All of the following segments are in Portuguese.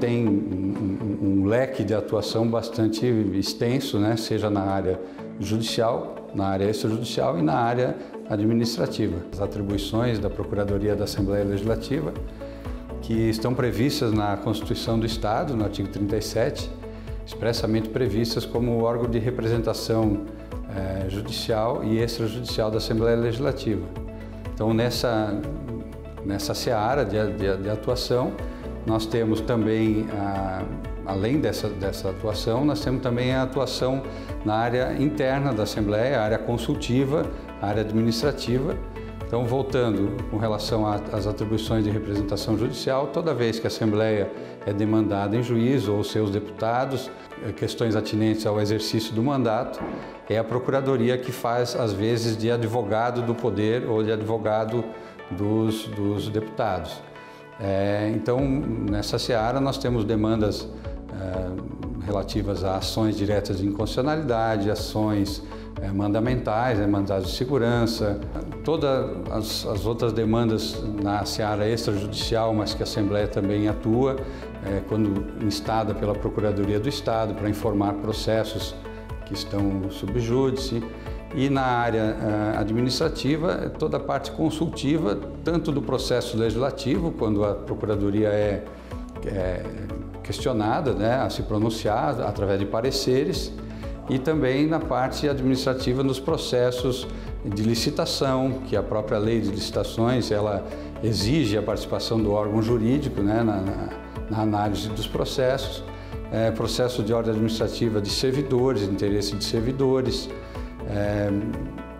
tem um, um, leque de atuação bastante extenso, né? seja na área judicial, na área extrajudicial e na área administrativa. As atribuições da Procuradoria da Assembleia Legislativa, que estão previstas na Constituição do Estado, no artigo 37, expressamente previstas como órgão de representação eh, judicial e extrajudicial da Assembleia Legislativa. Então, nessa, nessa seara de, de, de atuação, nós temos também, a, além dessa, dessa atuação, nós temos também a atuação na área interna da Assembleia, a área consultiva, a área administrativa. Então, voltando com relação às atribuições de representação judicial, toda vez que a Assembleia é demandada em juízo ou seus deputados, eh, questões atinentes ao exercício do mandato, é a Procuradoria que faz, às vezes, de advogado do poder ou de advogado dos, dos deputados. É, então, nessa seara, nós temos demandas é, relativas a ações diretas de inconstitucionalidade, ações é, mandamentais, né, mandados de segurança, todas as, as, outras demandas na seara extrajudicial, mas que a Assembleia também atua, é, quando instada pela Procuradoria do Estado para informar processos que estão sob júdice. E na área uh, administrativa, toda a parte consultiva, tanto do processo legislativo, quando a Procuradoria é, é questionada né, a se pronunciar através de pareceres, e também na parte administrativa nos processos de licitação, que a própria lei de licitações ela exige a participação do órgão jurídico né, na, na, na análise dos processos, é, processo de ordem administrativa de servidores, interesse de servidores, é,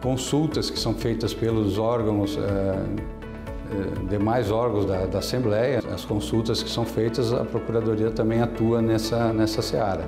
consultas que são feitas pelos órgãos, é, é, demais órgãos da, da, Assembleia, as consultas que são feitas, a Procuradoria também atua nessa, nessa seara.